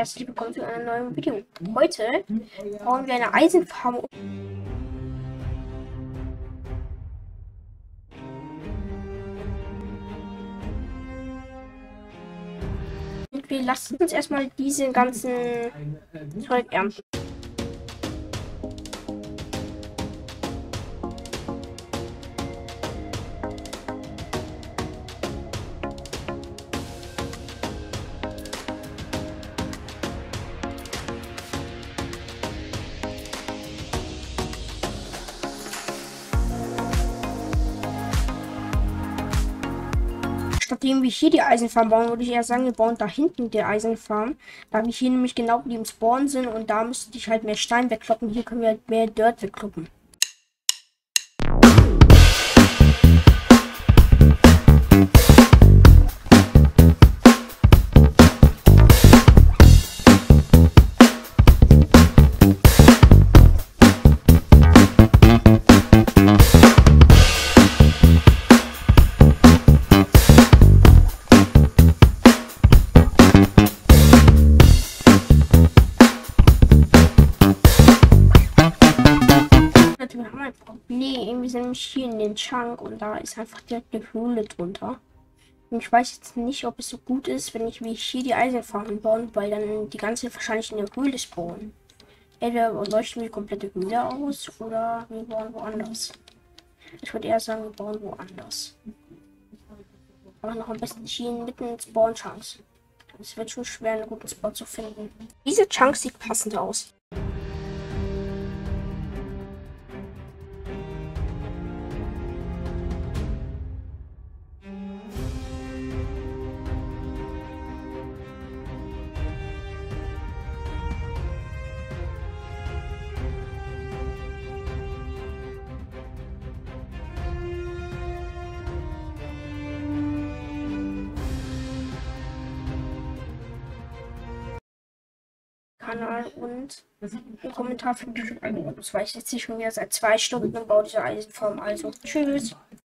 Herzlich willkommen zu einem neuen Video. Heute bauen wir eine Eisenfarm. Und wir lassen uns erstmal diesen ganzen Zeug ernten. Stattdem wir hier die Eisenfarm bauen, würde ich eher sagen, wir bauen da hinten die Eisenfarm. Da wir hier nämlich genau im Spawn sind und da müsste ich halt mehr Stein wegkloppen. Hier können wir halt mehr Dirt wegkloppen. Ein Problem. Wir sind nämlich hier in den Chunk und da ist einfach direkt eine Höhle drunter. Und ich weiß jetzt nicht, ob es so gut ist, wenn ich wie hier die Eisenfarmen bauen, weil dann die ganze wahrscheinlich in der Höhle spawnen. Entweder leuchten wir die komplette Höhle aus oder wir bauen woanders. Ich würde eher sagen, wir bauen woanders. Aber noch am besten hier mitten in Spawn-Chunks. Es wird schon schwer, einen guten Spot zu finden. Diese Chunks sieht passend aus. Kanal und einen Kommentar für die Das weiß ich jetzt nicht schon wieder seit zwei Stunden und baue diese Eisenform. Also, tschüss.